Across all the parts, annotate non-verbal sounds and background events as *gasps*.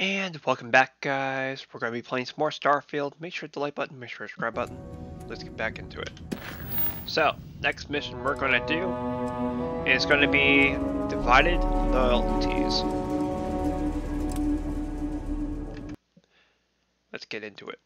And welcome back, guys. We're going to be playing some more Starfield. Make sure to hit the like button, make sure to subscribe button. Let's get back into it. So, next mission we're going to do is going to be Divided Loyalties. Let's get into it.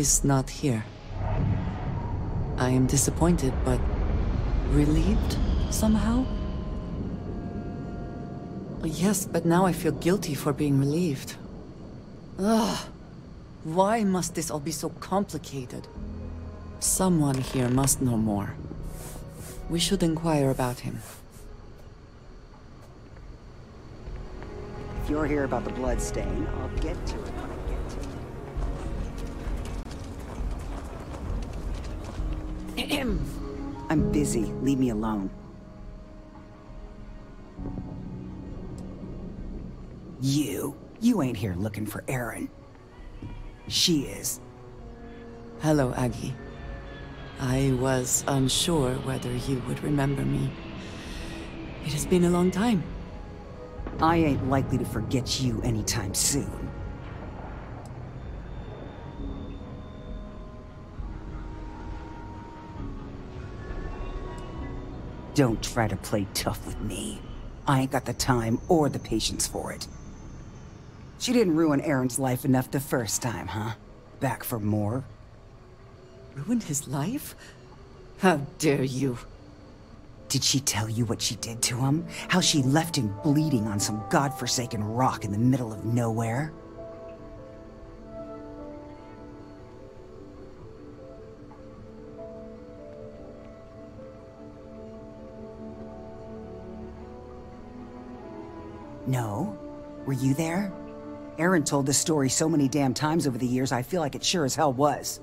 Is not here. I am disappointed, but relieved somehow? Yes, but now I feel guilty for being relieved. Ugh. Why must this all be so complicated? Someone here must know more. We should inquire about him. If you're here about the blood stain, I'll get to it I'm busy. Leave me alone. You. You ain't here looking for Aaron. She is. Hello, Aggie. I was unsure whether you would remember me. It has been a long time. I ain't likely to forget you anytime soon. Don't try to play tough with me. I ain't got the time or the patience for it. She didn't ruin Aaron's life enough the first time, huh? Back for more? Ruined his life? How dare you? Did she tell you what she did to him? How she left him bleeding on some godforsaken rock in the middle of nowhere? No? Were you there? Aaron told this story so many damn times over the years, I feel like it sure as hell was.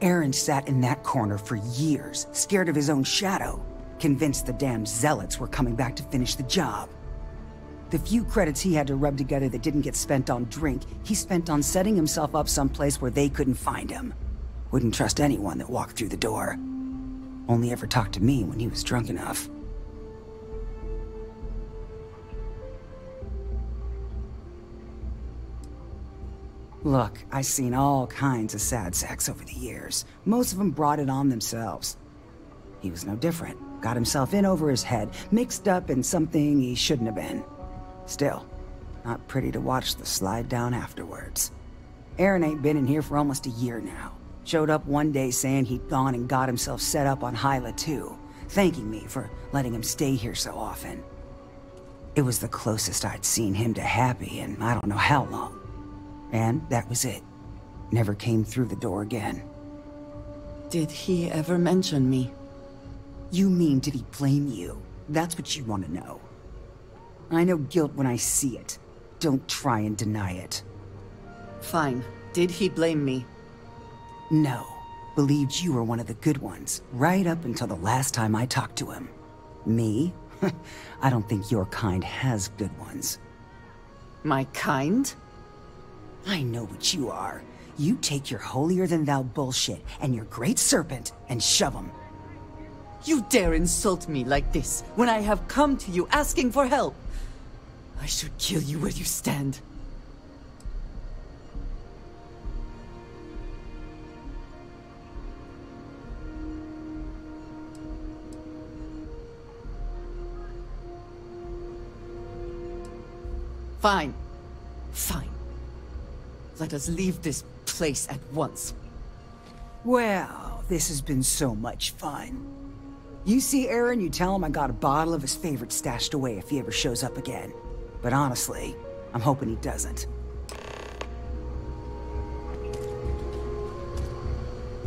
Aaron sat in that corner for years, scared of his own shadow, convinced the damn zealots were coming back to finish the job. The few credits he had to rub together that didn't get spent on drink, he spent on setting himself up someplace where they couldn't find him. Wouldn't trust anyone that walked through the door. Only ever talked to me when he was drunk enough. Look, I've seen all kinds of sad sacks over the years. Most of them brought it on themselves. He was no different. Got himself in over his head, mixed up in something he shouldn't have been. Still, not pretty to watch the slide down afterwards. Aaron ain't been in here for almost a year now. Showed up one day saying he'd gone and got himself set up on Hyla too, thanking me for letting him stay here so often. It was the closest I'd seen him to happy in I don't know how long. And that was it. Never came through the door again. Did he ever mention me? You mean did he blame you? That's what you want to know. I know guilt when I see it. Don't try and deny it. Fine. Did he blame me? No. Believed you were one of the good ones, right up until the last time I talked to him. Me? *laughs* I don't think your kind has good ones. My kind? I know what you are. You take your holier-than-thou bullshit and your great serpent and shove 'em. You dare insult me like this when I have come to you asking for help. I should kill you where you stand. Fine. Fine. Let us leave this place at once. Well, this has been so much fun. You see Aaron, you tell him I got a bottle of his favorite stashed away if he ever shows up again. But honestly, I'm hoping he doesn't.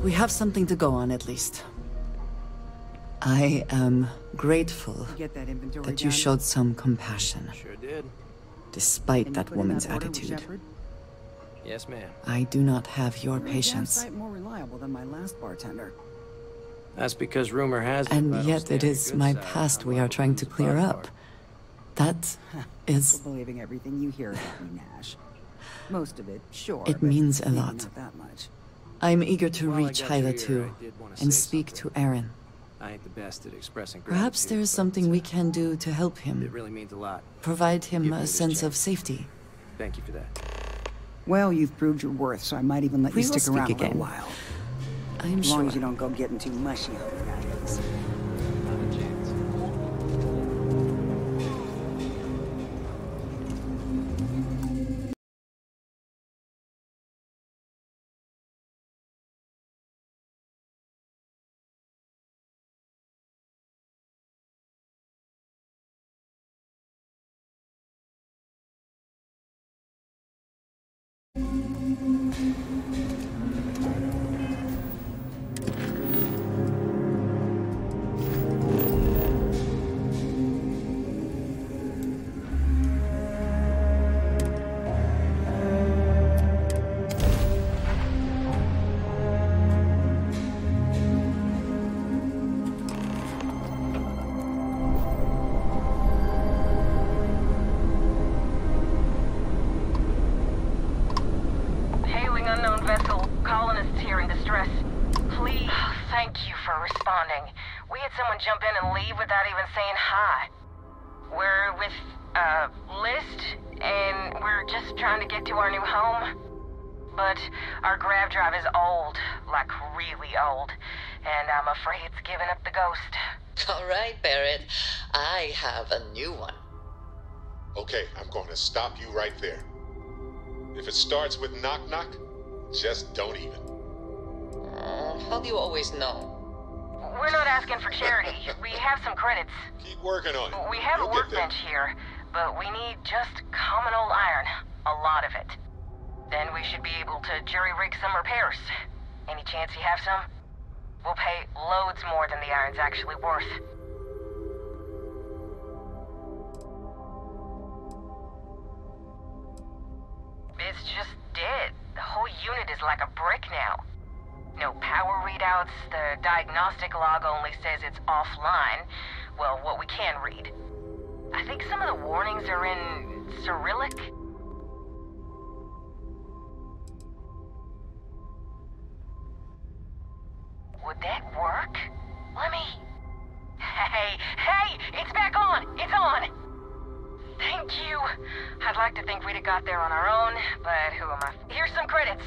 We have something to go on at least. I am grateful Get that that you done? showed some compassion, Sure did. despite that put in woman's order, attitude. Shepard? Yes, ma'am. I do not have your You're patience. sight more reliable than my last bartender. That's because rumor has it. And if I don't yet stay it on is your good my past we are trying to clear up. That *laughs* is believing everything you hear about me, Nash. Most of it, sure. It means a lot. That much. I'm eager to While reach got Hyla too, I did wanna and say speak to. Aaron. I ain't the best at expressing Perhaps there is something uh, we can do to help It him, really means a lot. provide him a this sense of safety. Thank you for that. Well, you've proved your worth, so I might even let We you stick around speak a little again. while. I'm As long sure. as you don't go getting too mushy on me, that Thank you for responding. We had someone jump in and leave without even saying hi. We're with, uh, List, and we're just trying to get to our new home. But our grav drive is old, like really old, and I'm afraid it's giving up the ghost. *laughs* All right, Barrett. I have a new one. Okay, I'm going to stop you right there. If it starts with knock knock, just don't even. Uh, how do you always know? We're not asking for charity. We have some credits. Keep working on it. We have You'll a workbench here, but we need just common old iron. A lot of it. Then we should be able to jury rig some repairs. Any chance you have some? We'll pay loads more than the iron's actually worth. It's just dead. The whole unit is like a brick now. No power readouts, the diagnostic log only says it's offline. Well, what we can read. I think some of the warnings are in Cyrillic. Would that work? Let me. Hey, hey! It's back on! It's on! Thank you. I'd like to think we'd have got there on our own, but who am I? Here's some credits.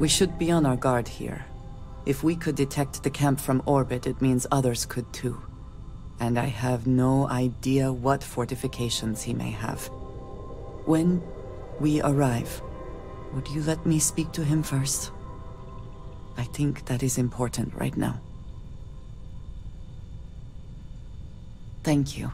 We should be on our guard here. If we could detect the camp from orbit, it means others could too. And I have no idea what fortifications he may have. When we arrive, would you let me speak to him first? I think that is important right now. Thank you.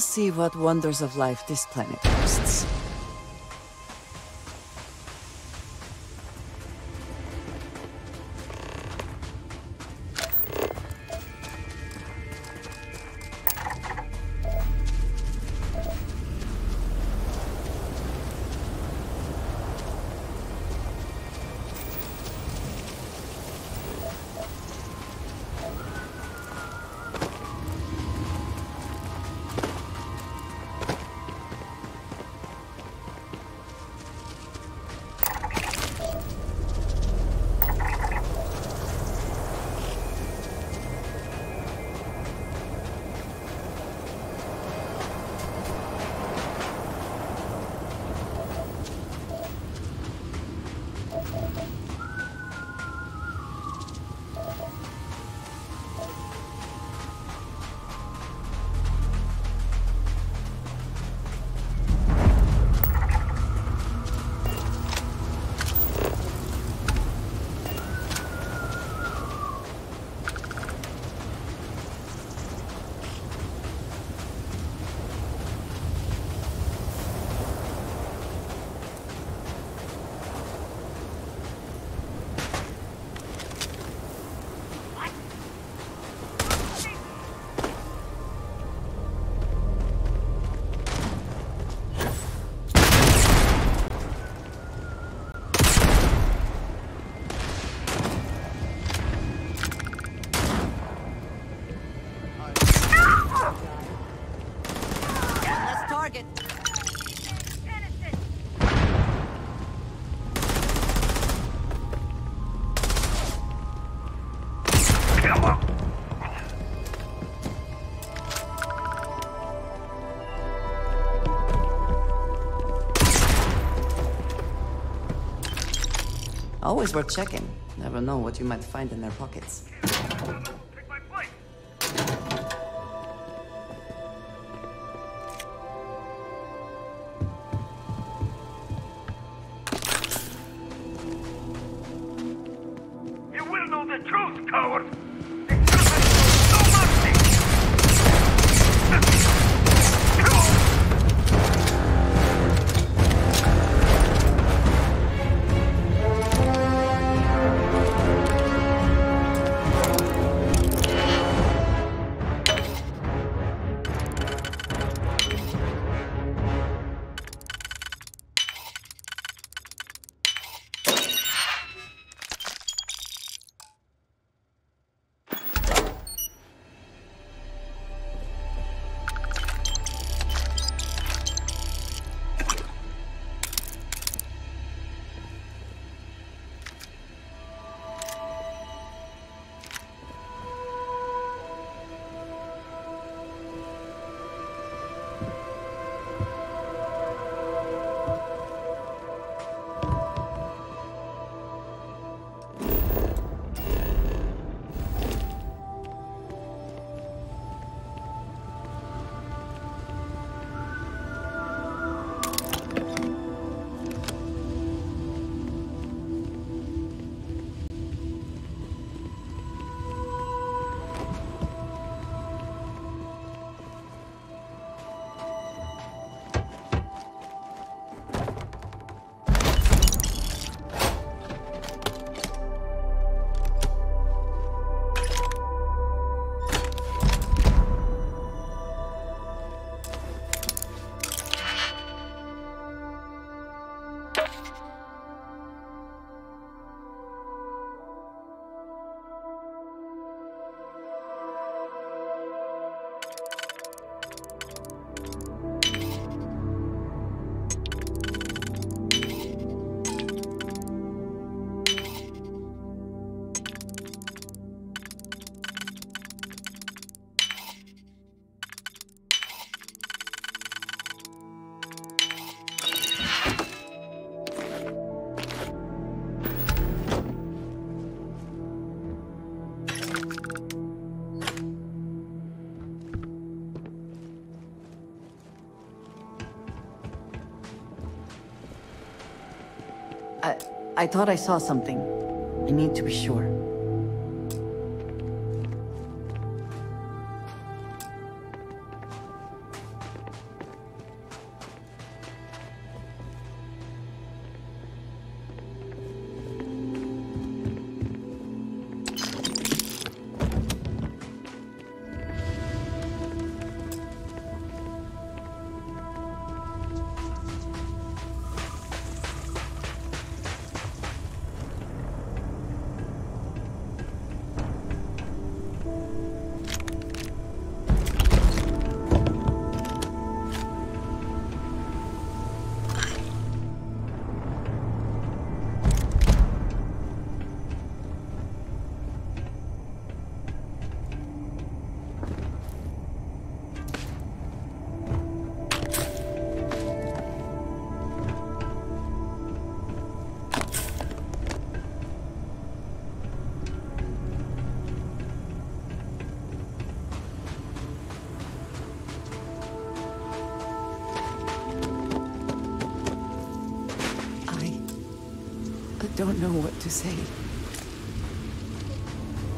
Let us see what wonders of life this planet hosts. Always worth checking. Never know what you might find in their pockets. I, thought I saw something. I need to be sure.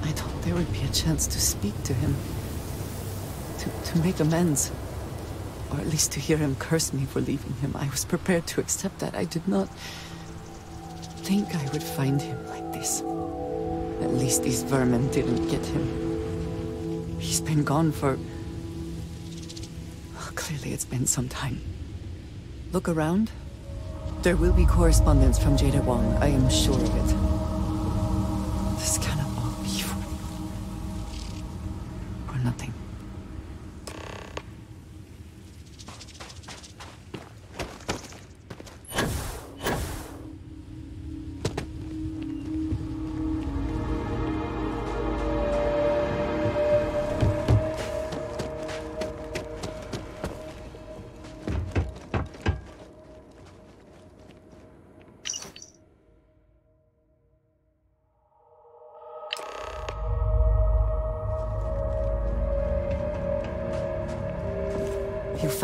I thought there would be a chance to speak to him. To, to make amends. Or at least to hear him curse me for leaving him. I was prepared to accept that. I did not think I would find him like this. At least these vermin didn't get him. He's been gone for... Oh, clearly it's been some time. Look around. There will be correspondence from Jada Wong, I am sure of it.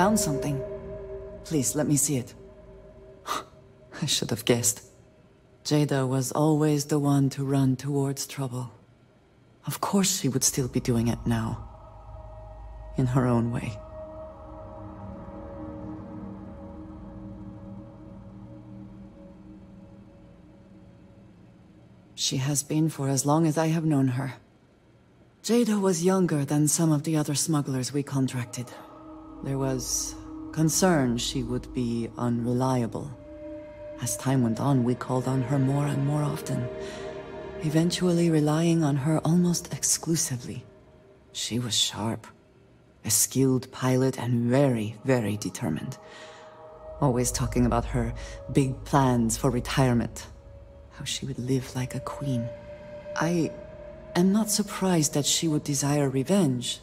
Found something. Please, let me see it. *gasps* I should have guessed. Jada was always the one to run towards trouble. Of course she would still be doing it now. In her own way. She has been for as long as I have known her. Jada was younger than some of the other smugglers we contracted. There was concern she would be unreliable. As time went on, we called on her more and more often, eventually relying on her almost exclusively. She was sharp, a skilled pilot and very, very determined. Always talking about her big plans for retirement, how she would live like a queen. I am not surprised that she would desire revenge.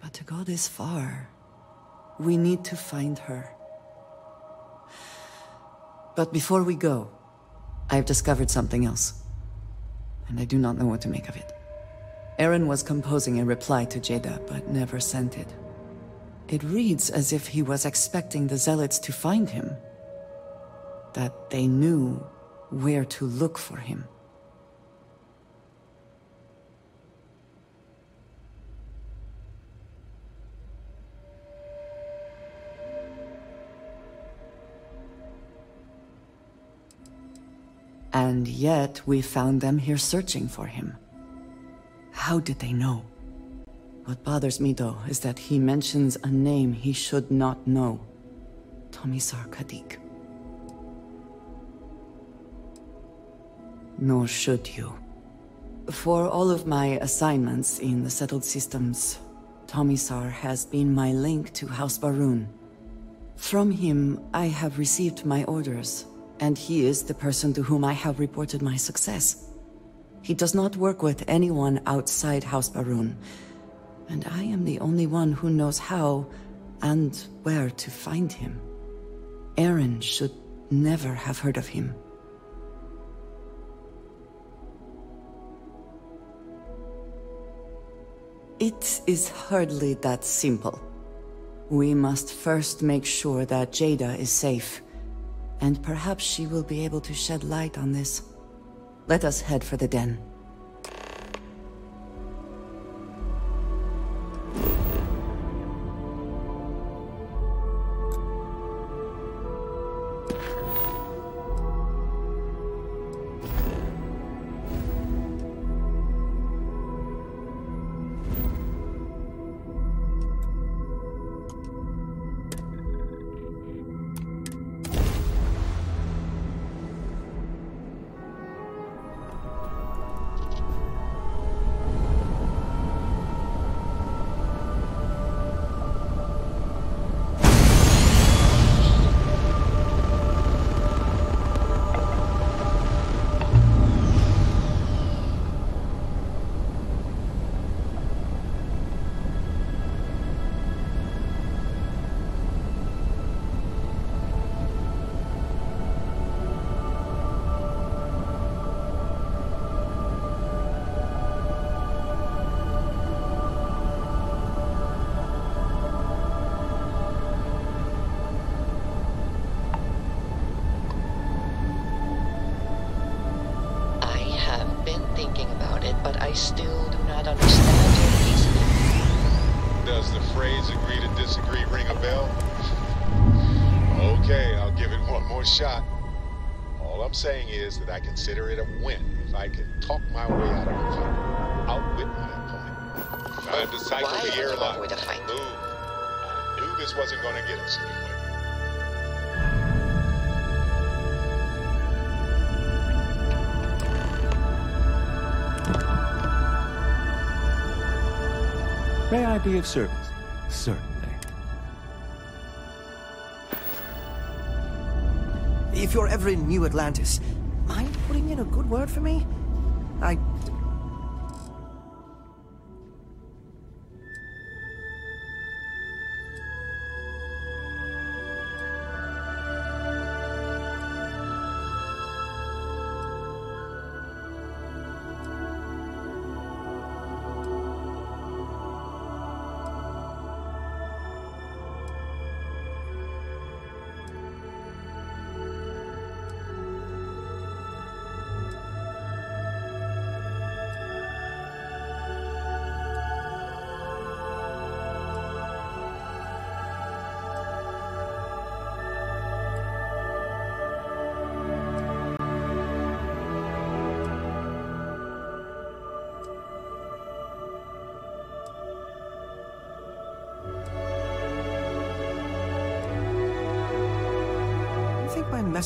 But to go this far, we need to find her. But before we go, I've discovered something else. And I do not know what to make of it. Aaron was composing a reply to Jada, but never sent it. It reads as if he was expecting the Zealots to find him. That they knew where to look for him. And yet, we found them here searching for him. How did they know? What bothers me, though, is that he mentions a name he should not know. Tomisar Kadik. Nor should you. For all of my assignments in the settled systems, Tomisar has been my link to House Va'ruun. From him, I have received my orders, and he is the person to whom I have reported my success. He does not work with anyone outside House Va'ruun, and I am the only one who knows how and where to find him. Aaron should never have heard of him. It is hardly that simple. We must first make sure that Jada is safe. And perhaps she will be able to shed light on this. Let us head for the den. That I consider it a win if I can talk my way out of a fight, outwit my opponent. Time to cycle Why the airlock. avoid a fight? Move. I knew this wasn't going to get us anywhere. May I be of service? Certainly. If you're ever in New Atlantis, mind putting in a good word for me? I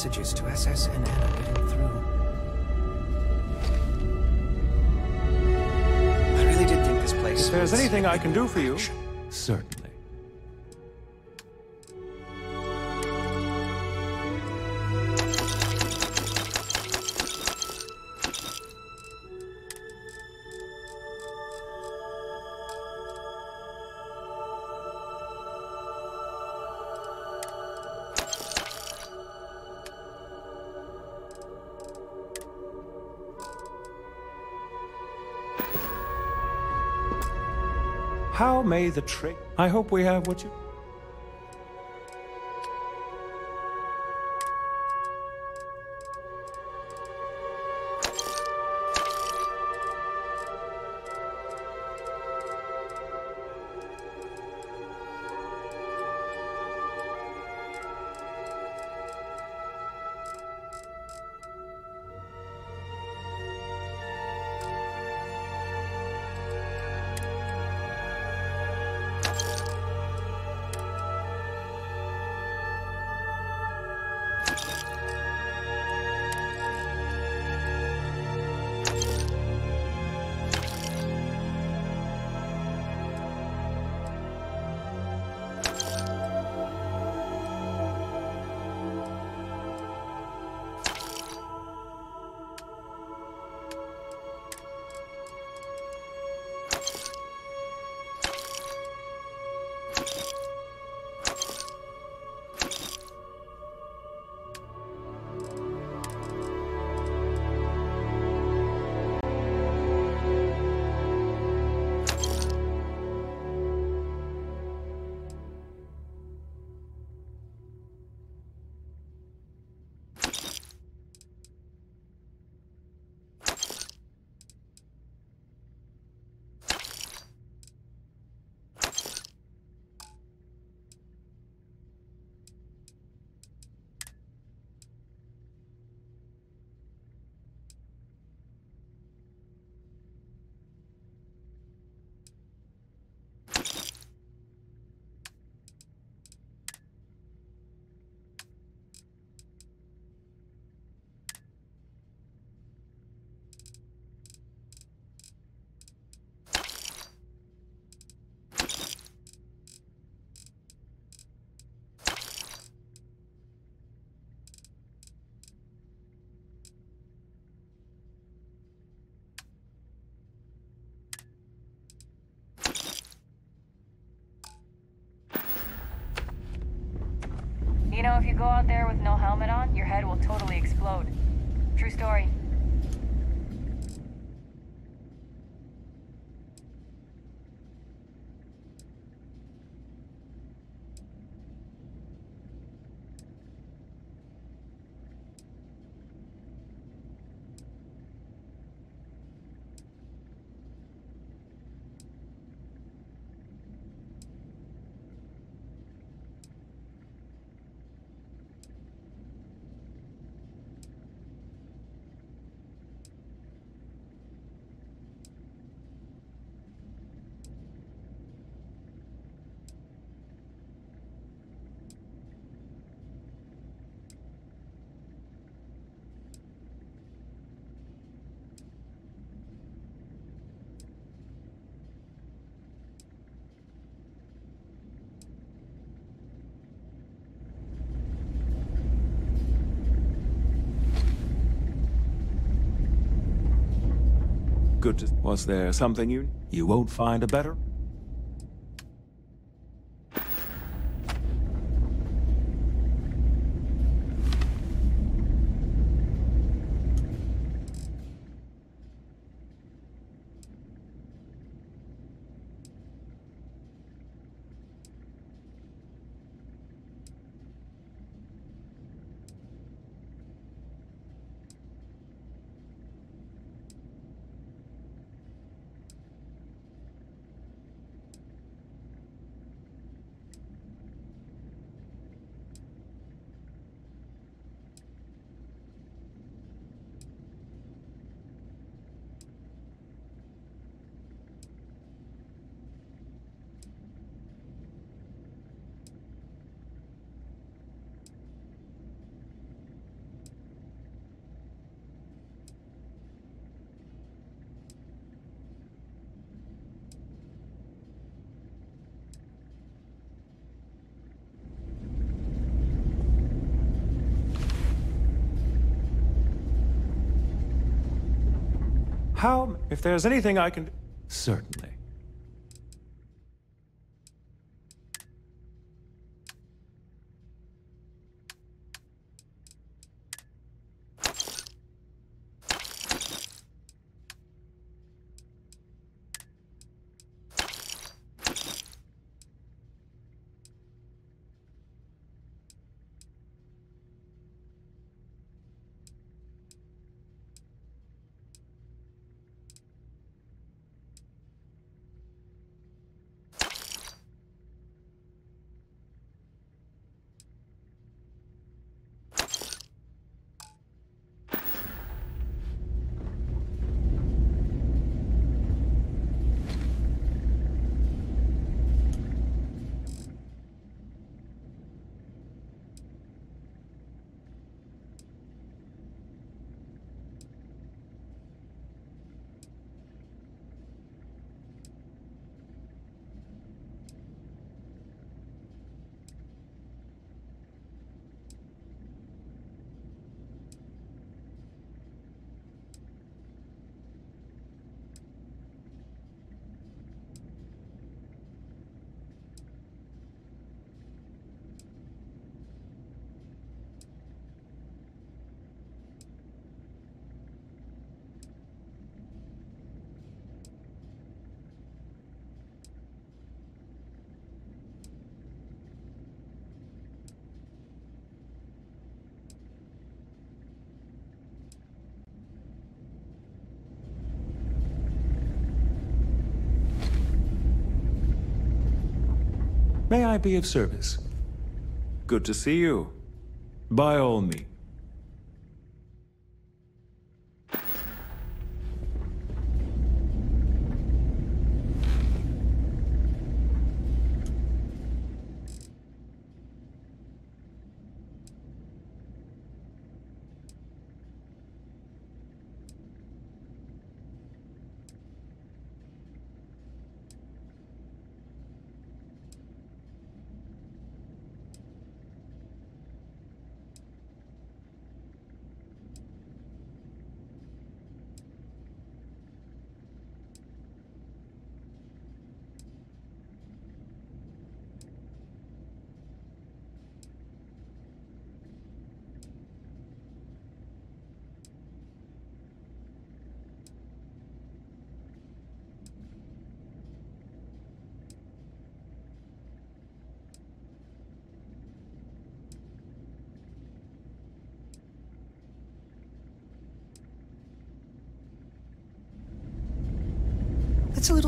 messages to SS and Anna getting through. I really did think this place. If there's anything I can do for you, action. How may the trick? I hope we have what you. You know, if you go out there with no helmet on, your head will totally explode. True story. Good. Was there something you... You won't find a better? How... If there's anything I can... Certainly. May I be of service? Good to see you. By all means.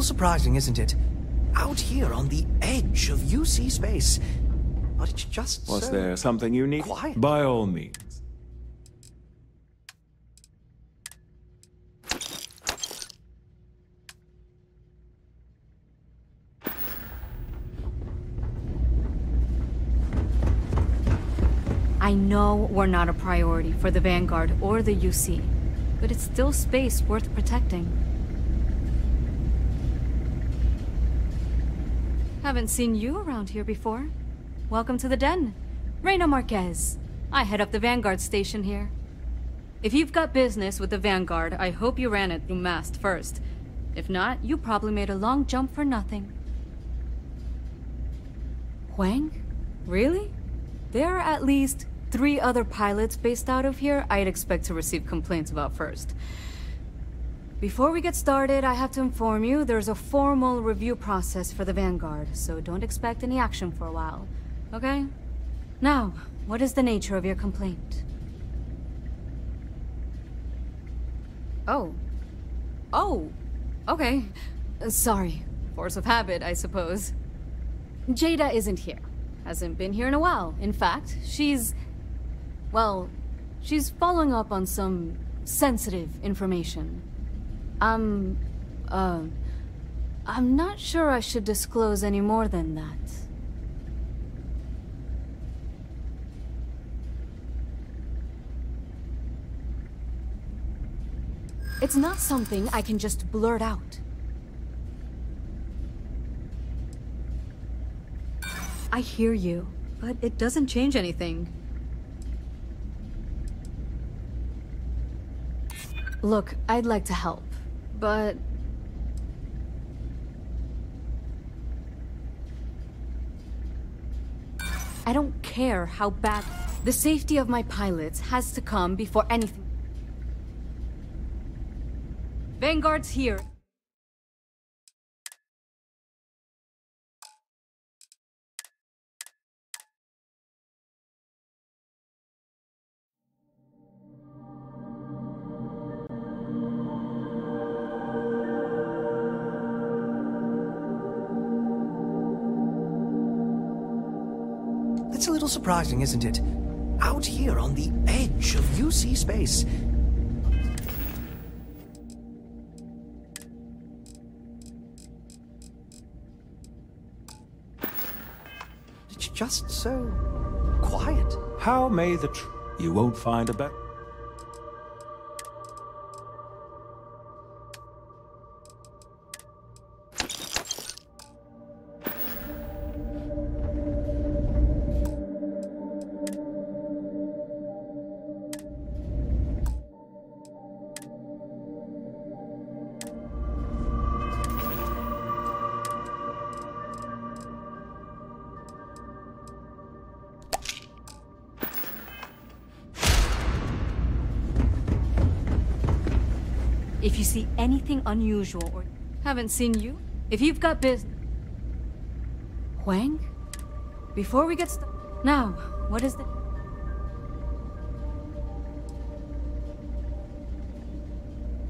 Surprising, isn't it? Out here on the edge of UC space. But it's just Was so there something you need? quiet. By all means. I know we're not a priority for the Vanguard or the UC, but it's still space worth protecting. Haven't seen you around here before. Welcome to the den. Reina Marquez. I head up the Vanguard station here. If you've got business with the Vanguard, I hope you ran it through Mast first. If not, you probably made a long jump for nothing. Huang? Really? There are at least three other pilots based out of here I'd expect to receive complaints about first. Before we get started, I have to inform you there's a formal review process for the Vanguard, so don't expect any action for a while. Okay? Now, what is the nature of your complaint? Oh. Oh. Okay. Uh, sorry. Force of habit, I suppose. Jada isn't here. Hasn't been here in a while. In fact, she's... Well, she's following up on some sensitive information. I'm... Uh... I'm not sure I should disclose any more than that. It's not something I can just blurt out. I hear you, but it doesn't change anything. Look, I'd like to help, but... I don't care how bad... The safety of my pilots has to come before anything. Vanguard's here. Surprising, isn't it? Out here on the edge of UC space. It's just so quiet. How may the tr- You won't find a better. If you see anything unusual or haven't seen you, if you've got business. Huang? Before we get started. Now, what is the.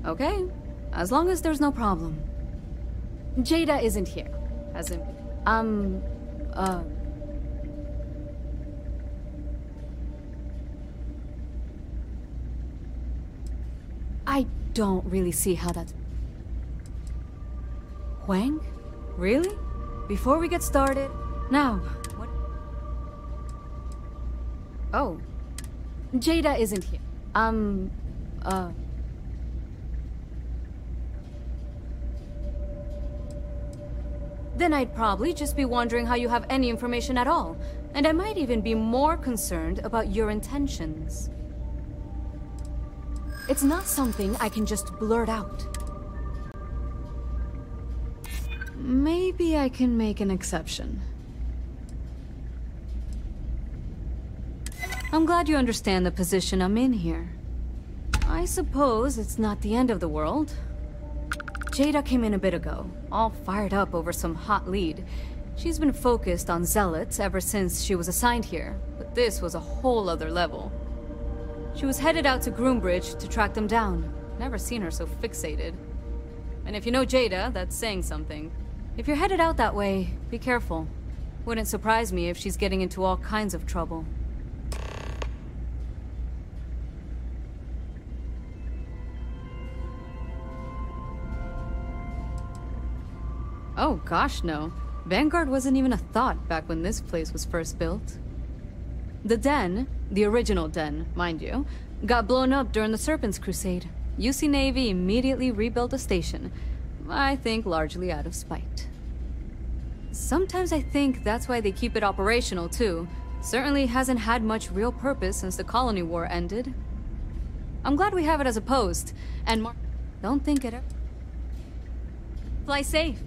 Okay, as long as there's no problem. Jada isn't here. Hasn't. Um. Uh. I don't really see how that... Huang? Really? Before we get started? Now, what... Oh. Jada isn't here. Um... Uh... Then I'd probably just be wondering how you have any information at all. And I might even be more concerned about your intentions. It's not something I can just blurt out. Maybe I can make an exception. I'm glad you understand the position I'm in here. I suppose it's not the end of the world. Jada came in a bit ago, all fired up over some hot lead. She's been focused on Zealots ever since she was assigned here, but this was a whole other level. She was headed out to Groombridge to track them down. Never seen her so fixated. And if you know Jada, that's saying something. If you're headed out that way, be careful. Wouldn't surprise me if she's getting into all kinds of trouble. Oh gosh, no. Vanguard wasn't even a thought back when this place was first built. The Den, the original Den, mind you, got blown up during the Serpent's Crusade. UC Navy immediately rebuilt the station, I think largely out of spite. Sometimes I think that's why they keep it operational too. Certainly hasn't had much real purpose since the Colony War ended. I'm glad we have it as a post, and Mar- don't think it. Fly safe.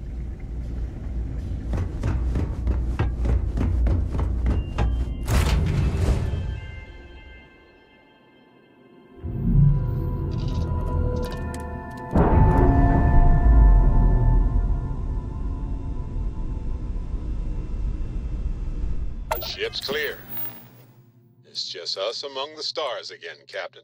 Clear. It's just us among the stars again, Captain.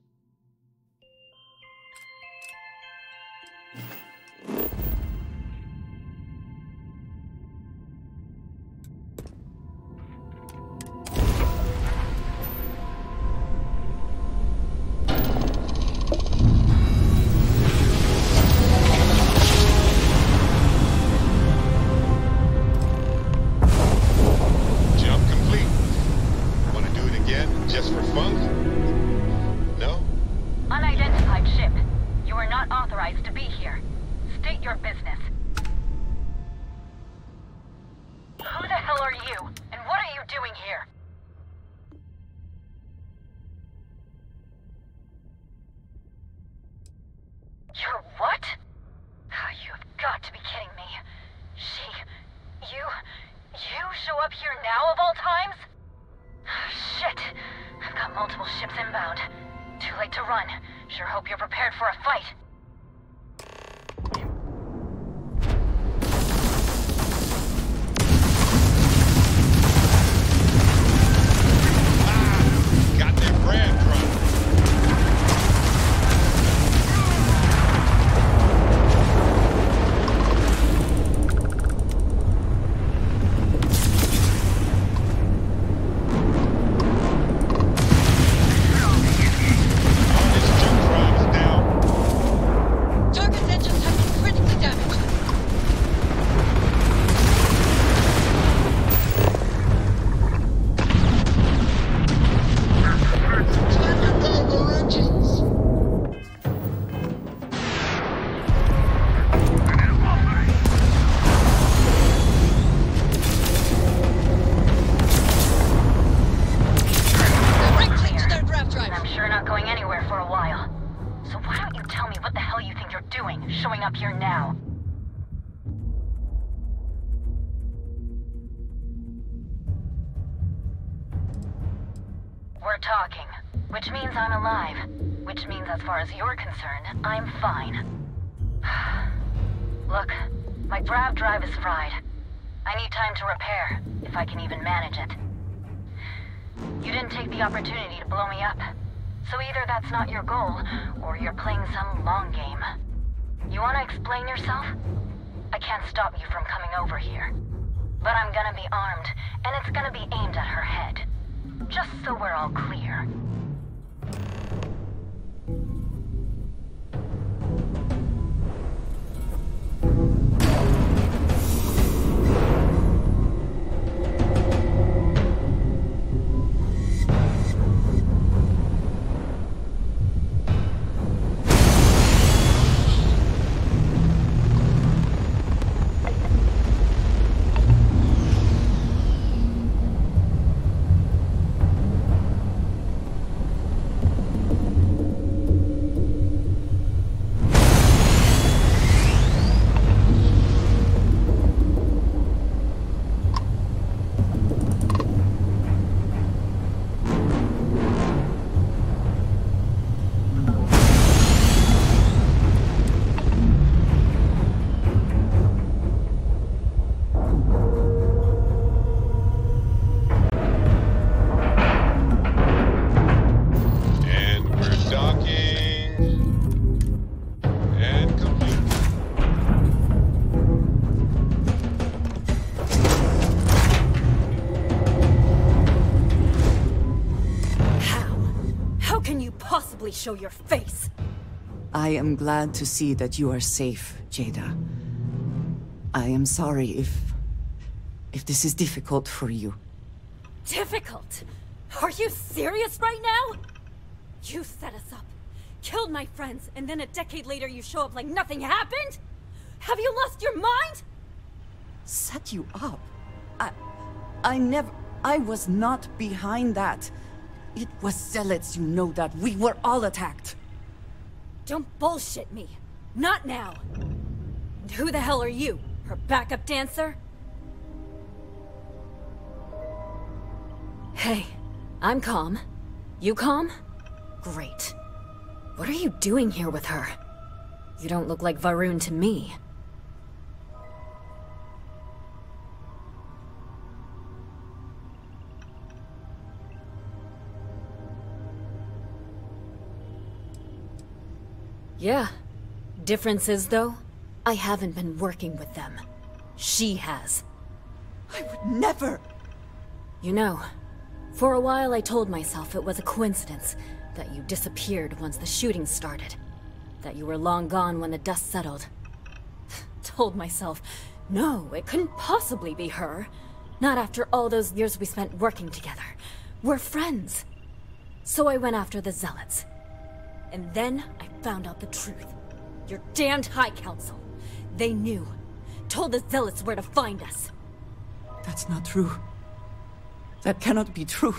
If I can even manage it. You didn't take the opportunity to blow me up. So either that's not your goal, or you're playing some long game. You wanna explain yourself? I can't stop you from coming over here. But I'm gonna be armed, and it's gonna be aimed at her head. Just so we're all clear. Show your face. I am glad to see that you are safe, Jada. I am sorry if... if this is difficult for you. Difficult? Are you serious right now? You set us up, killed my friends, and then a decade later you show up like nothing happened? Have you lost your mind? Set you up? I... I never... I was not behind that. It was Zealots, you know that. We were all attacked. Don't bullshit me. Not now. And who the hell are you? Her backup dancer? Hey, I'm calm. You calm? Great. What are you doing here with her? You don't look like Va'ruun to me. Yeah. Difference is, though, I haven't been working with them. She has. I would never! You know, for a while I told myself it was a coincidence that you disappeared once the shooting started. That you were long gone when the dust settled. *sighs* told myself, no, it couldn't possibly be her. Not after all those years we spent working together. We're friends. So I went after the Zealots. And then I found out the truth. Your damned High Council. They knew. Told the Zealots where to find us. That's not true. That cannot be true.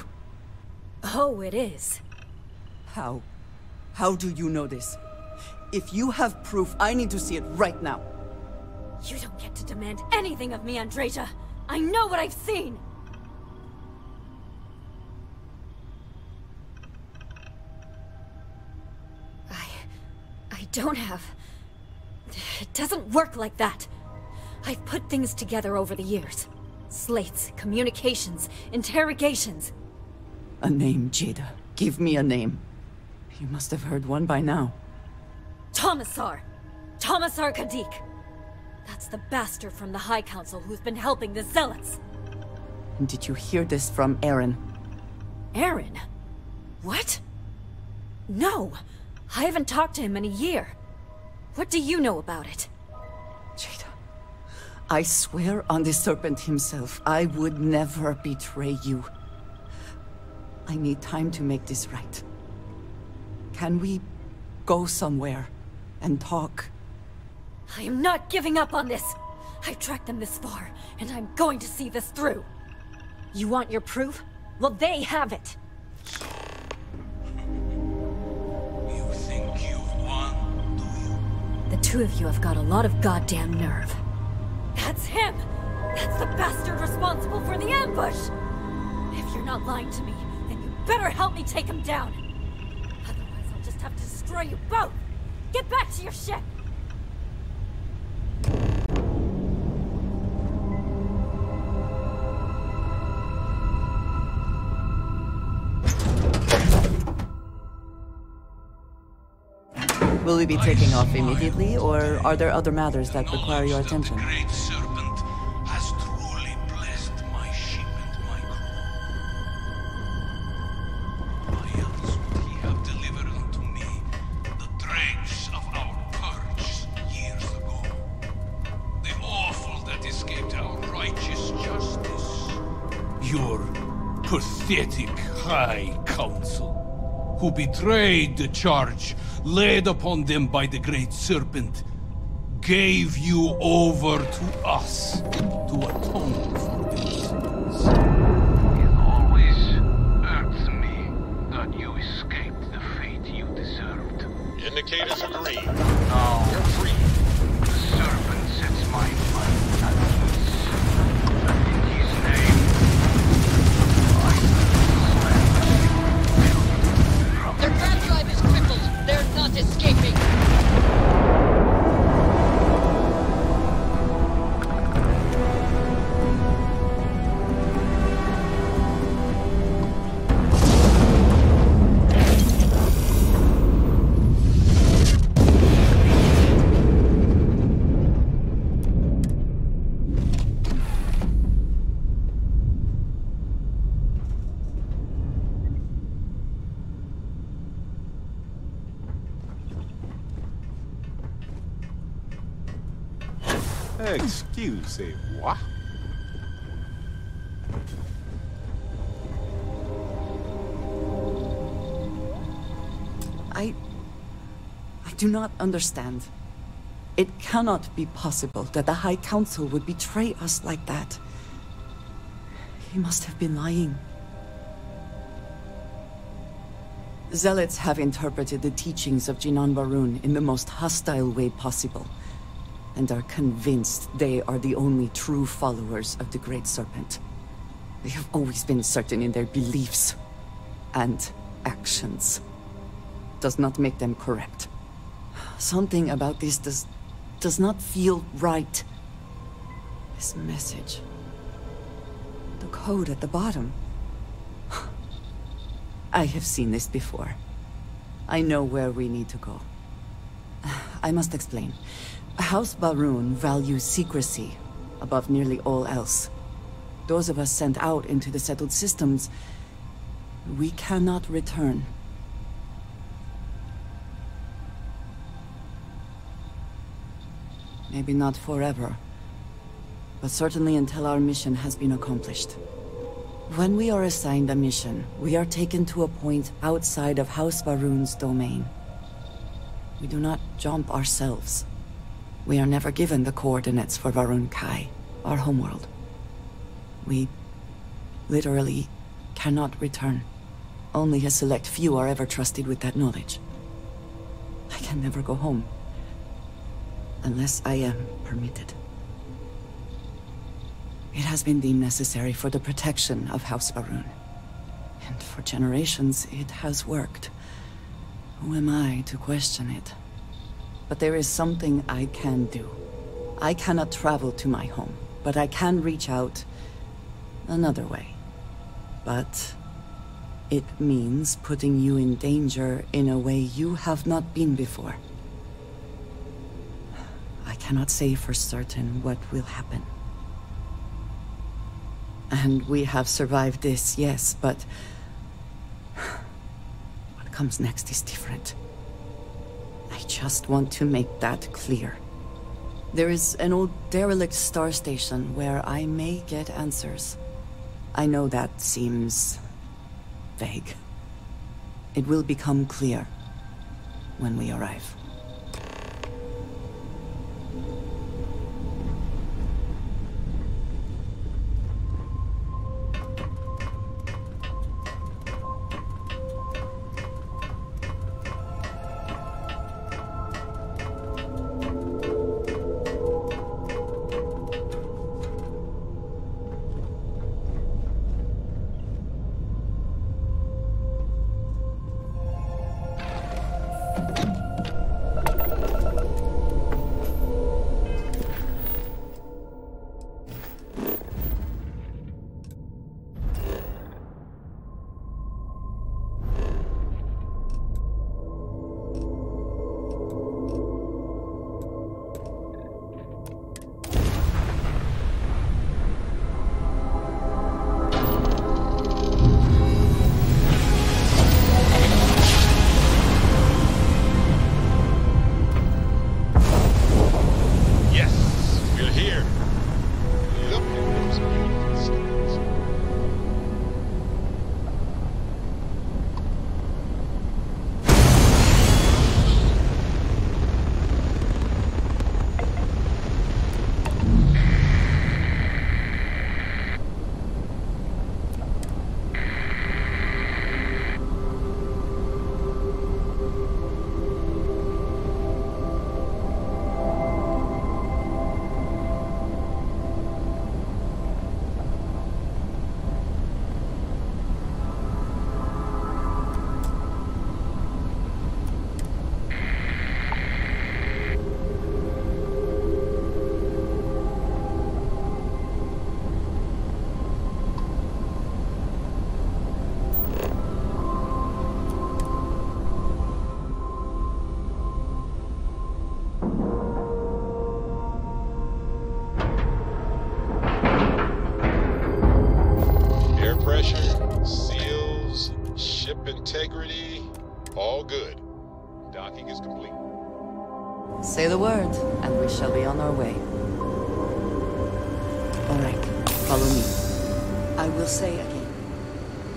Oh, it is. How? How do you know this? If you have proof, I need to see it right now. You don't get to demand anything of me, Andreja. I know what I've seen! Don't have... It doesn't work like that. I've put things together over the years. Slates, communications, interrogations. A name, Jada. Give me a name. You must have heard one by now. Tomasar! Tomasar Kadik! That's the bastard from the High Council who's been helping the Zealots! And did you hear this from Aaron? Aaron? What? No! I haven't talked to him in a year. What do you know about it? Jada, I swear on the Serpent himself, I would never betray you. I need time to make this right. Can we go somewhere and talk? I am not giving up on this! I've tracked them this far, and I'm going to see this through. You want your proof? Well, they have it. The two of you have got a lot of goddamn nerve. That's him! That's the bastard responsible for the ambush! If you're not lying to me, then you better help me take him down! Otherwise, I'll just have to destroy you both! Get back to your ship! Will we be taking off immediately, or are there other matters that require your attention? Great Serpent has truly blessed my ship and my crew. Why else would he have delivered unto me the dregs of our purge years ago? The awful that escaped our righteous justice. Your pathetic High Council, who betrayed the charge laid upon them by the Great Serpent, gave you over to us to atone for their sins. It always hurts me that you escaped the fate you deserved. Indicators agree. They're not say Excusez-moi. I. I do not understand. It cannot be possible that the High Council would betray us like that. He must have been lying. Zealots have interpreted the teachings of Jinan Va'ruun in the most hostile way possible, and are convinced they are the only true followers of the Great Serpent. They have always been certain in their beliefs and actions. Does not make them correct. Something about this does does not feel right. This message. The code at the bottom. *sighs* I have seen this before. I know where we need to go. *sighs* I must explain. House Va'ruun values secrecy above nearly all else. Those of us sent out into the settled systems, we cannot return. Maybe not forever, but certainly until our mission has been accomplished. When we are assigned a mission, we are taken to a point outside of House Va'ruun's domain. We do not jump ourselves. We are never given the coordinates for Va'ruun'kai, our homeworld. We literally cannot return. Only a select few are ever trusted with that knowledge. I can never go home. Unless I am permitted. It has been deemed necessary for the protection of House Va'ruun. And for generations, it has worked. Who am I to question it? But there is something I can do. I cannot travel to my home, but I can reach out another way. But it means putting you in danger in a way you have not been before. I cannot say for certain what will happen. And we have survived this, yes, but... *sighs* What comes next is different. Just want to make that clear. There is an old derelict star station where I may get answers. I know that seems... vague. It will become clear when we arrive. Say the word, and we shall be on our way. All right, follow me. I will say again,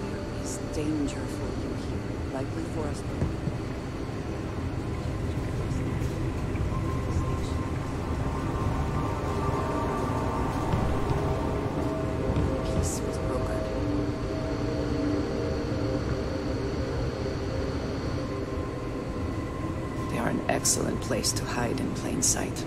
there is danger for you here, likely for us both. Place to hide in plain sight.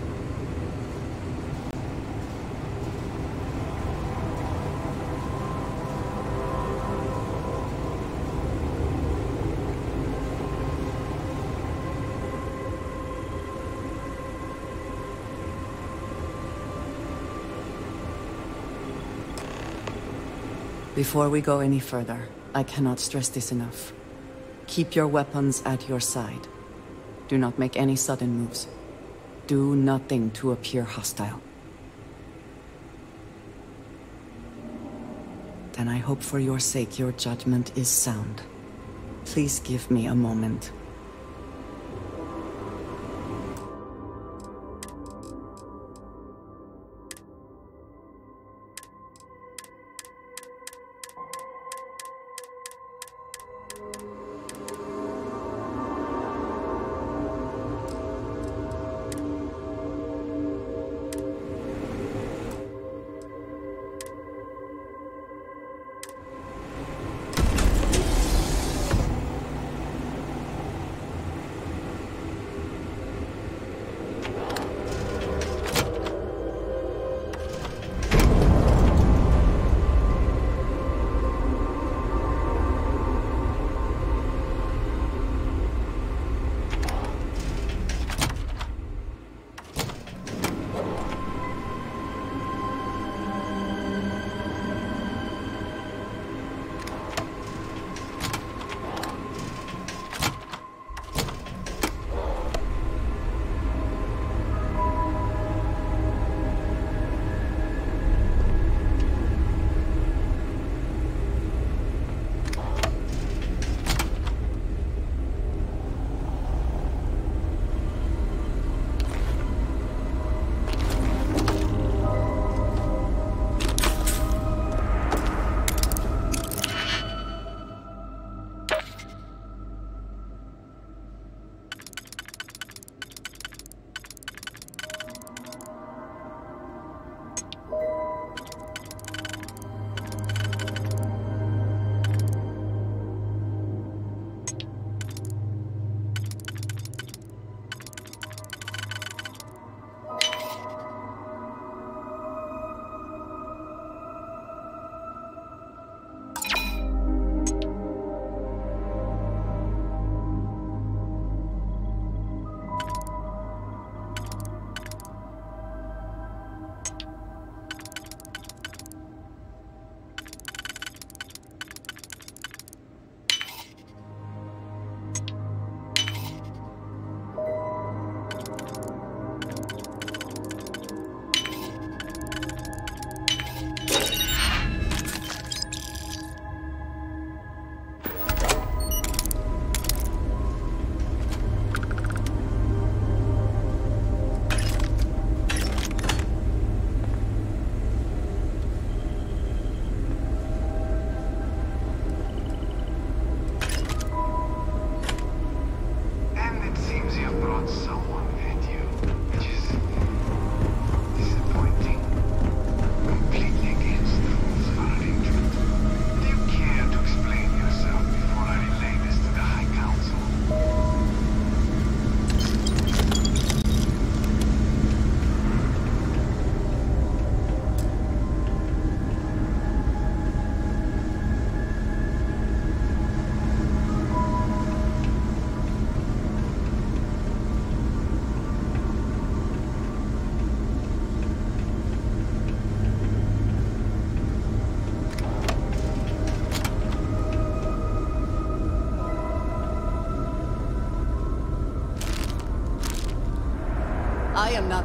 Before we go any further, I cannot stress this enough. Keep your weapons at your side. Do not make any sudden moves. Do nothing to appear hostile. Then I hope for your sake your judgment is sound. Please give me a moment.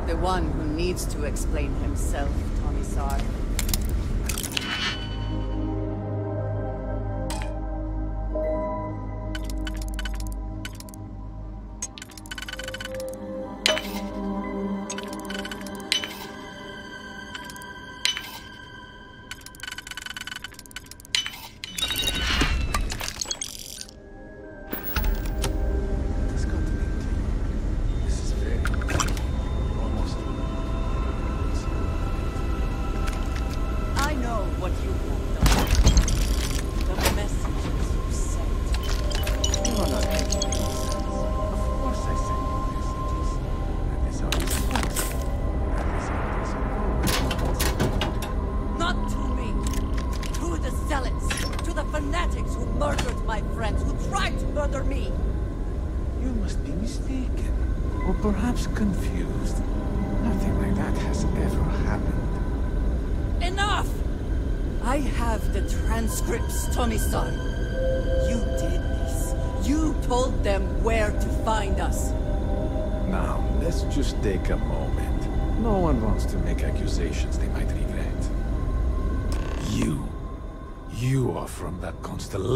The one who needs to explain himself,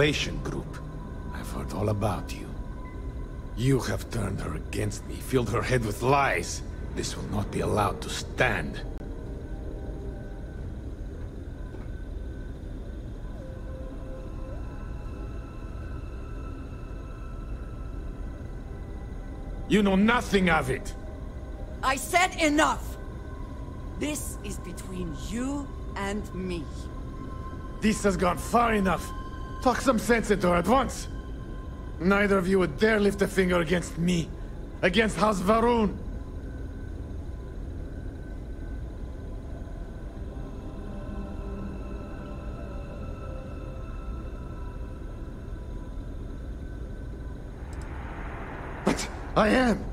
Constellation group. I've heard all about you. You have turned her against me, filled her head with lies. This will not be allowed to stand. You know nothing of it! I said enough! This is between you and me. This has gone far enough. Talk some sense into her at once. Neither of you would dare lift a finger against me. Against House Va'ruun. But I am.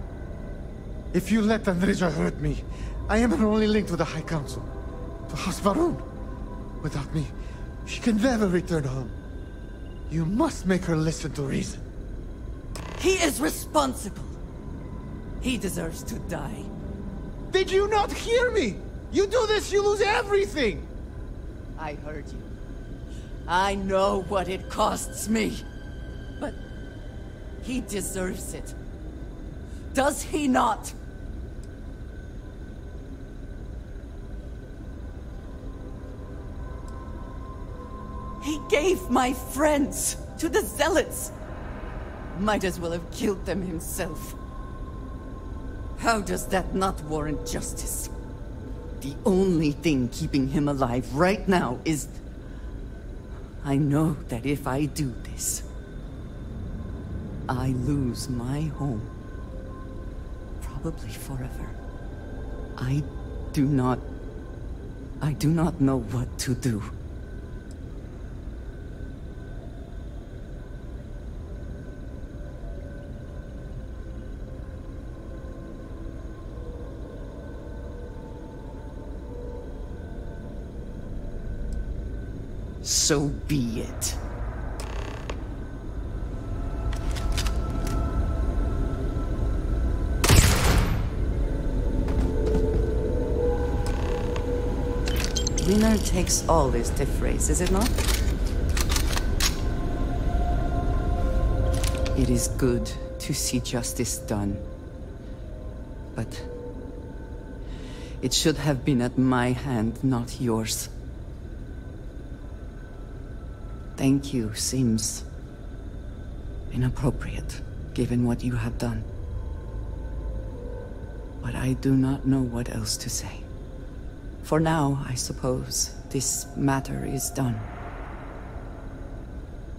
If you let Andreja hurt me, I am her only link to the High Council. To House Va'ruun. Without me, she can never return home. You must make her listen to reason. He is responsible. He deserves to die. Did you not hear me? You do this, you lose everything! I heard you. I know what it costs me. But he deserves it. Does he not? Gave my friends to the Zealots. Might as well have killed them himself. How does that not warrant justice? The only thing keeping him alive right now is... I know that if I do this, I lose my home. Probably forever. I do not... I do not know what to do. So be it. Winner takes all is the phrase, is it not? It is good to see justice done. But... It should have been at my hand, not yours. Thank you seems... inappropriate, given what you have done. But I do not know what else to say. For now, I suppose, this matter is done.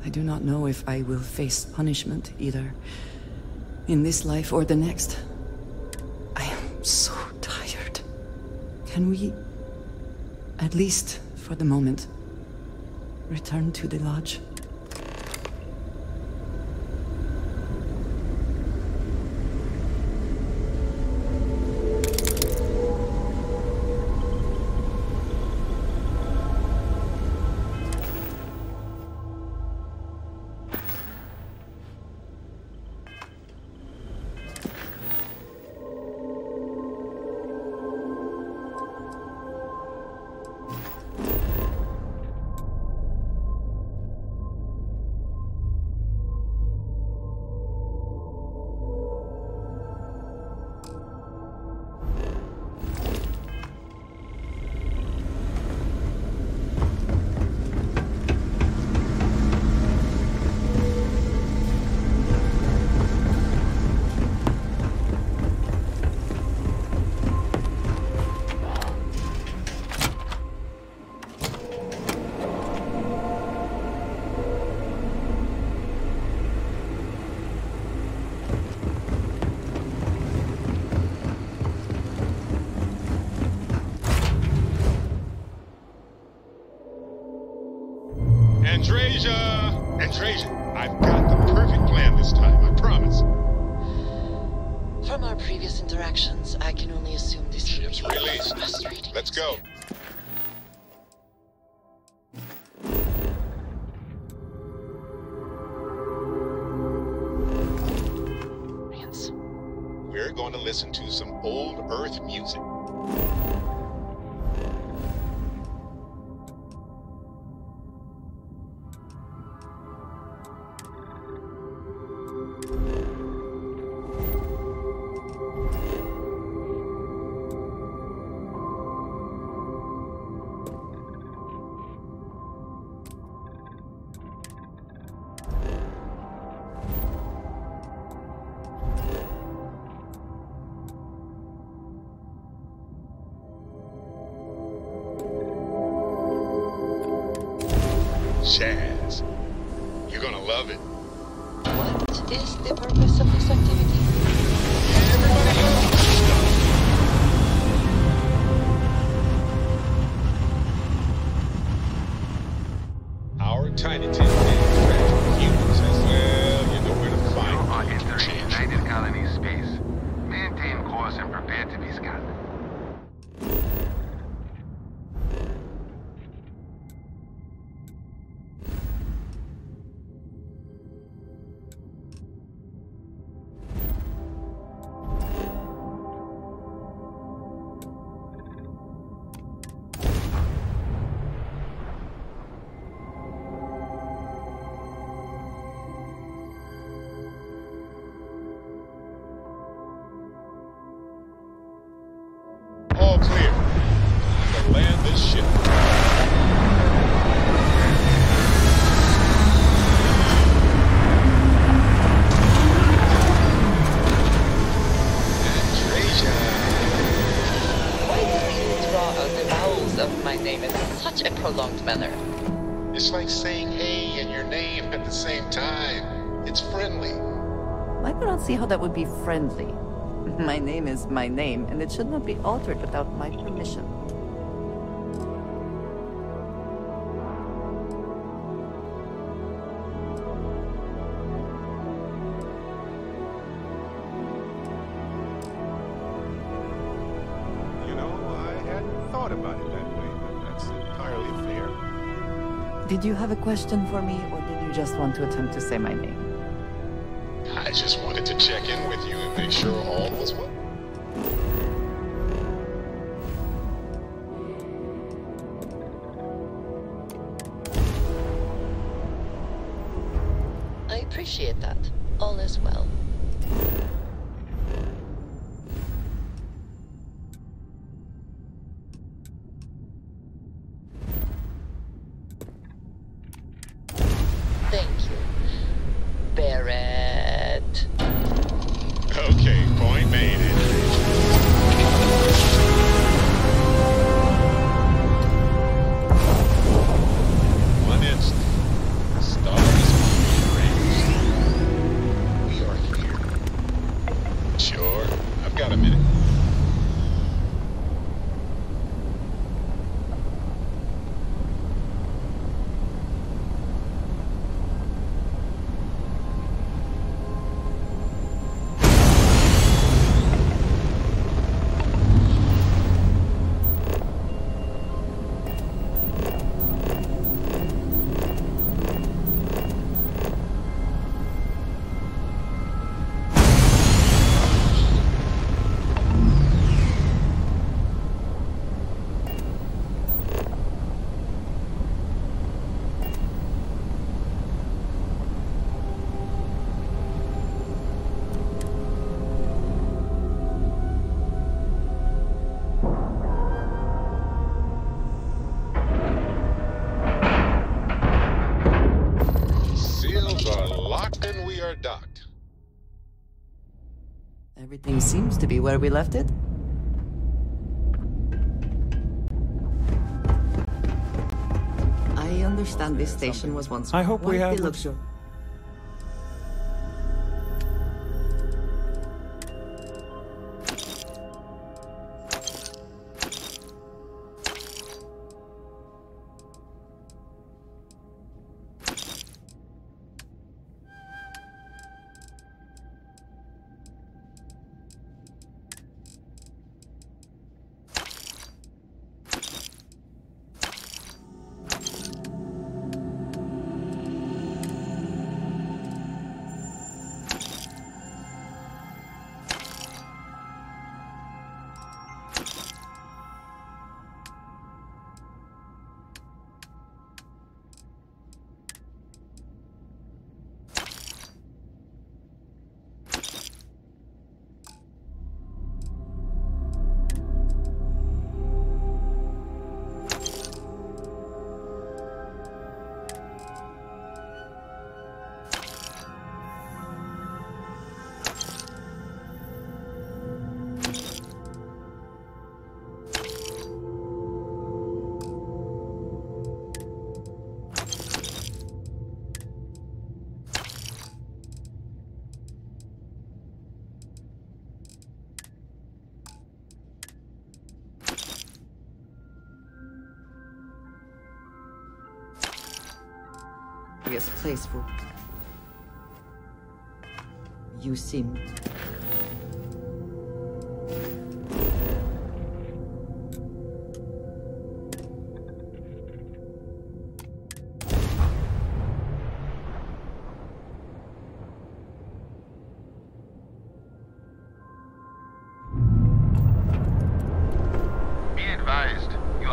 I do not know if I will face punishment, either in this life or the next. I am so tired. Can we, at least for the moment, return to the lodge? That would be friendly. *laughs* My name is my name, and it should not be altered without my permission. You know, I hadn't thought about it that way, but that's entirely fair. Did you have a question for me, or did you just want to attempt to say my name? Just wanted to check in with you and make sure all was well. Everything seems to be where we left it. I understand this station was once I hope we quite have the luxury.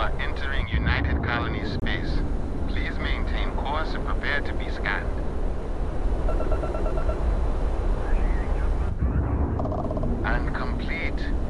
Are entering United Colony space. Please maintain course and prepare to be scanned. And complete.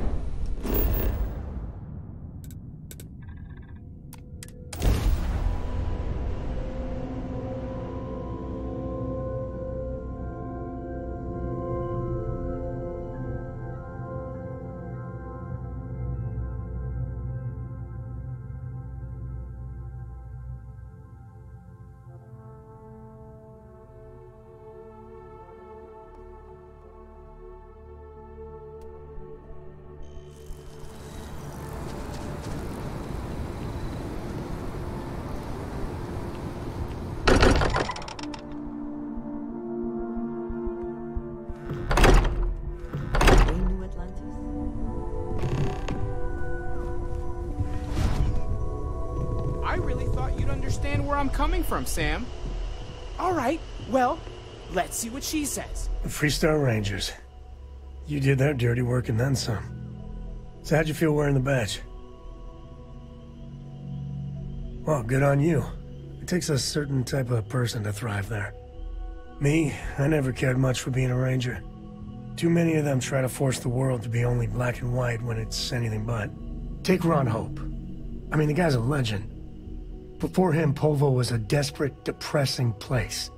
From, Sam. All right, well, let's see what she says. The Freestar Rangers. You did their dirty work and then some. So how'd you feel wearing the badge? Well, good on you. It takes a certain type of person to thrive there. Me, I never cared much for being a ranger. Too many of them try to force the world to be only black and white when it's anything but. Take Ron Hope. I mean, the guy's a legend. Before him, Polvo was a desperate, depressing place.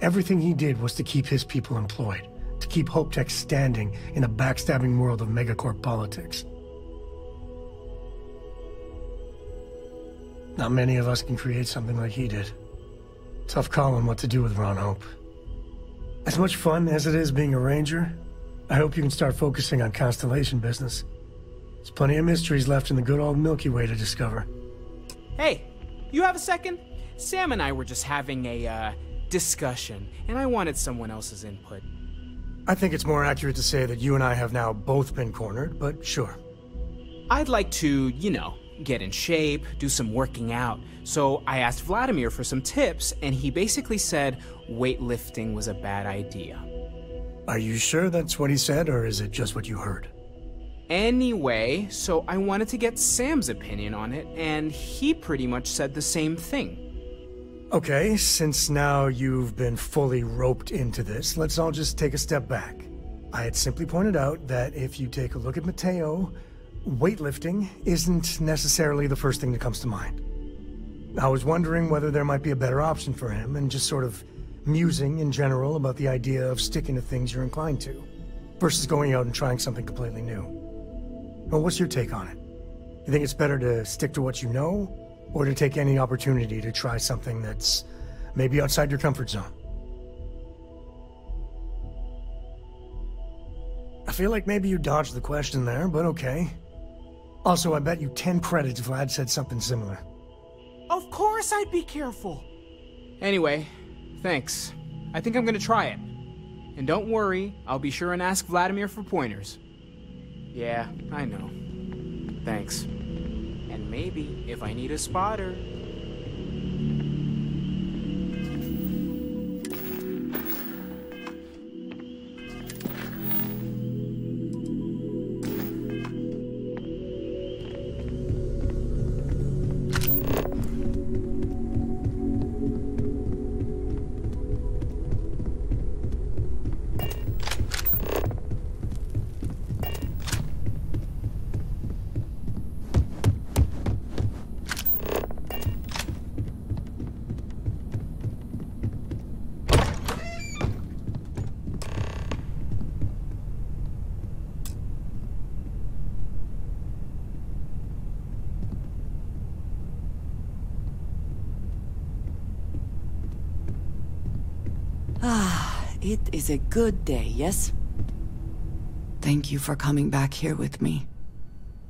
Everything he did was to keep his people employed, to keep HopeTech standing in a backstabbing world of megacorp politics. Not many of us can create something like he did. Tough calling what to do with Ron Hope. As much fun as it is being a ranger, I hope you can start focusing on constellation business. There's plenty of mysteries left in the good old Milky Way to discover. Hey, you have a second? Sam and I were just having a, uh, discussion, and I wanted someone else's input. I think it's more accurate to say that you and I have now both been cornered, but sure. I'd like to, you know, get in shape, do some working out. So I asked Vladimir for some tips, and he basically said weightlifting was a bad idea. Are you sure that's what he said, or is it just what you heard? Anyway, so I wanted to get Sam's opinion on it, and he pretty much said the same thing. Okay, since now you've been fully roped into this, let's all just take a step back. I had simply pointed out that if you take a look at Mateo, weightlifting isn't necessarily the first thing that comes to mind. I was wondering whether there might be a better option for him, and just sort of musing in general about the idea of sticking to things you're inclined to, versus going out and trying something completely new. Well, what's your take on it? You think it's better to stick to what you know, or to take any opportunity to try something that's maybe outside your comfort zone? I feel like maybe you dodged the question there, but okay. Also, I bet you 10 credits Vlad said something similar. Of course I'd be careful. Anyway, thanks. I think I'm gonna try it. And don't worry, I'll be sure and ask Vladimir for pointers. Yeah, I know. Thanks. And maybe if I need a spotter. Is a good day, yes? Thank you for coming back here with me.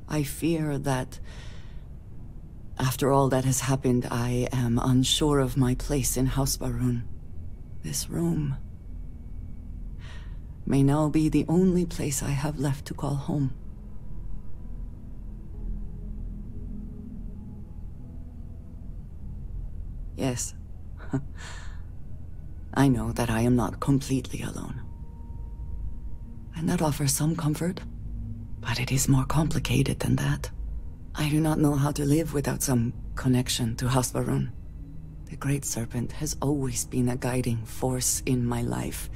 I fear that... After all that has happened, I am unsure of my place in House Va'ruun. This room may now be the only place I have left to call home. Yes. *laughs* I know that I am not completely alone. And that offers some comfort. But it is more complicated than that. I do not know how to live without some connection to House Va'ruun. The Great Serpent has always been a guiding force in my life.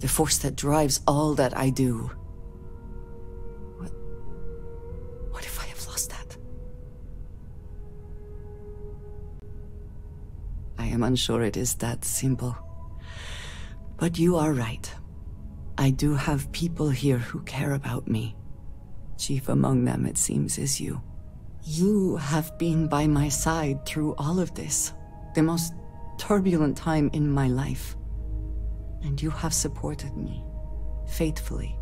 The force that drives all that I do. Am unsure it is that simple. But you are right. I do have people here who care about me. Chief among them, it seems, is you. You have been by my side through all of this, the most turbulent time in my life. And you have supported me, faithfully.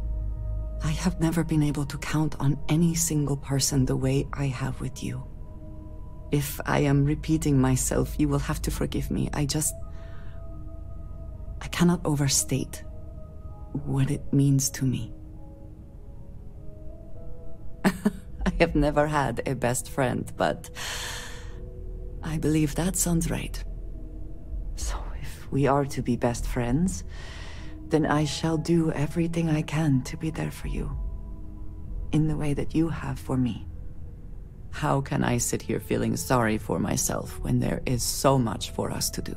I have never been able to count on any single person the way I have with you. If I am repeating myself, you will have to forgive me. I just... I cannot overstate what it means to me. *laughs* I have never had a best friend, but I believe that sounds right. So if we are to be best friends, then I shall do everything I can to be there for you. In the way that you have for me. How can I sit here feeling sorry for myself when there is so much for us to do?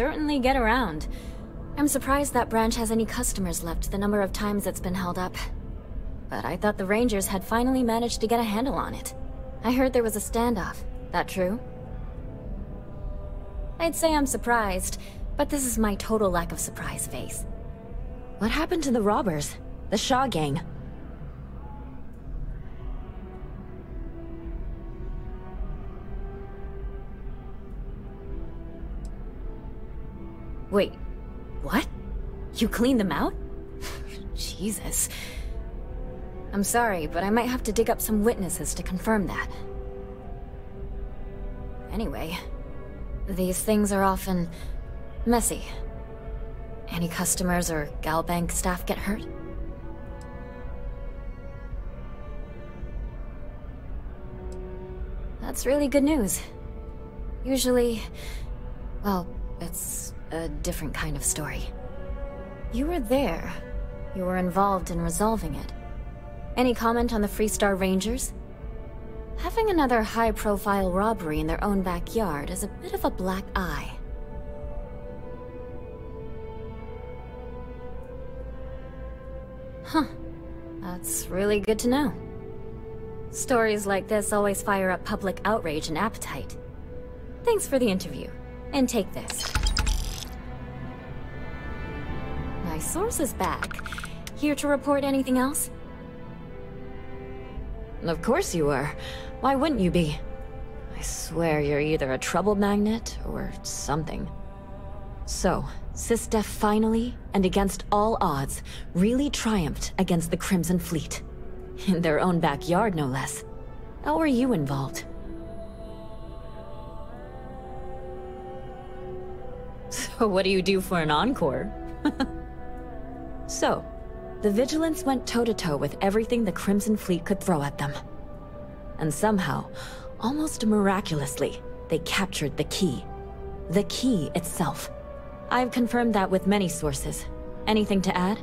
Certainly get around. I'm surprised that branch has any customers left the number of times it's been held up. But I thought the Rangers had finally managed to get a handle on it. I heard there was a standoff. That true? I'd say I'm surprised, but this is my total lack of surprise face. What happened to the robbers? The Shaw gang? Wait, what? You cleaned them out? *laughs* Jesus. I'm sorry, but I might have to dig up some witnesses to confirm that. Anyway, these things are often messy. Any customers or Galbank staff get hurt? That's really good news. Usually, well, it's a different kind of story. You were there. You were involved in resolving it. Any comment on the Freestar Rangers? Having another high-profile robbery in their own backyard is a bit of a black eye. Huh. That's really good to know. Stories like this always fire up public outrage and appetite. Thanks for the interview. And take this. My source is back. Here to report anything else? Of course you are. Why wouldn't you be? I swear you're either a trouble magnet or something. So, SysDef finally, and against all odds, really triumphed against the Crimson Fleet. In their own backyard, no less. How were you involved? *laughs* So what do you do for an encore? *laughs* so, the Vigilance went toe-to-toe with everything the Crimson Fleet could throw at them. And somehow, almost miraculously, they captured the key. The key itself. I've confirmed that with many sources. Anything to add?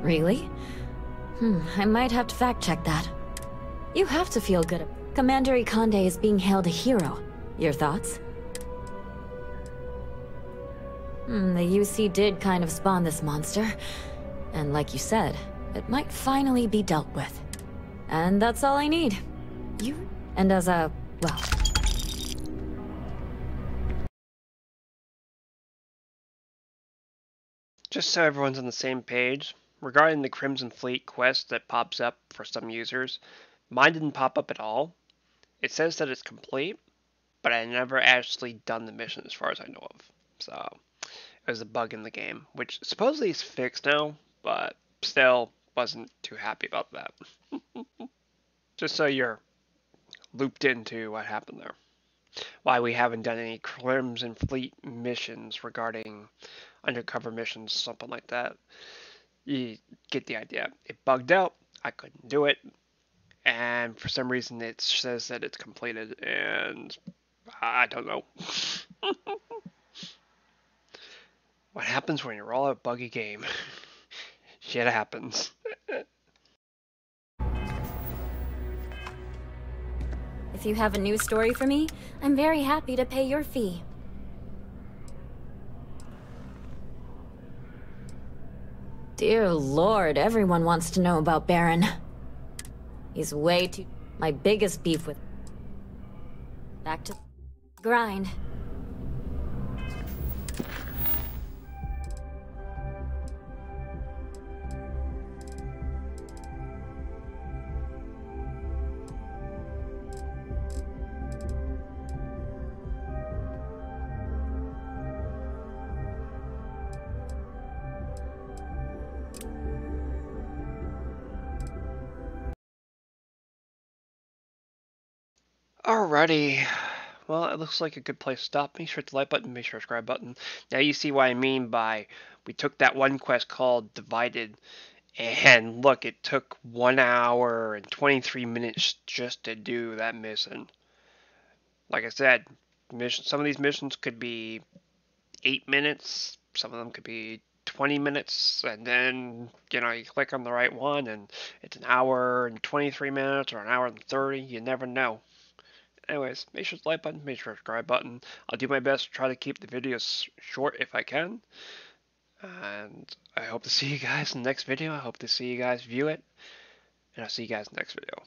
Really? Hmm, I might have to fact-check that. You have to feel good. Commander Ikande is being hailed a hero. Your thoughts? Hmm, the UC did kind of spawn this monster. And like you said, it might finally be dealt with. And that's all I need. You... And as a... well... Just so everyone's on the same page, regarding the Crimson Fleet quest that pops up for some users, mine didn't pop up at all. It says that it's complete, but I never actually done the mission as far as I know of. So, it was a bug in the game, which supposedly is fixed now, but still wasn't too happy about that. *laughs* Just so you're looped into what happened there. Why we haven't done any Crimson Fleet missions regarding undercover missions, something like that. You get the idea. It bugged out. I couldn't do it. And for some reason, it says that it's completed, and I don't know. *laughs* what happens when you roll a buggy game? *laughs* Shit happens. If you have a news story for me, I'm very happy to pay your fee. Dear lord, everyone wants to know about Baron. He's way too... My biggest beef with... Back to... Grind. Alrighty. Well, it looks like a good place to stop. Make sure to like button, make sure to subscribe button. Now you see what I mean by we took that one quest called Divided, and look, it took one hour and 23 minutes just to do that mission. Like I said, mission, some of these missions could be 8 minutes, some of them could be 20 minutes, and then, you know, you click on the right one, and it's an hour and 23 minutes or an hour and 30. You never know. Anyways, make sure to like button, make sure to subscribe button. I'll do my best to try to keep the videos short if I can. And I hope to see you guys in the next video. I hope to see you guys view it. And I'll see you guys in the next video.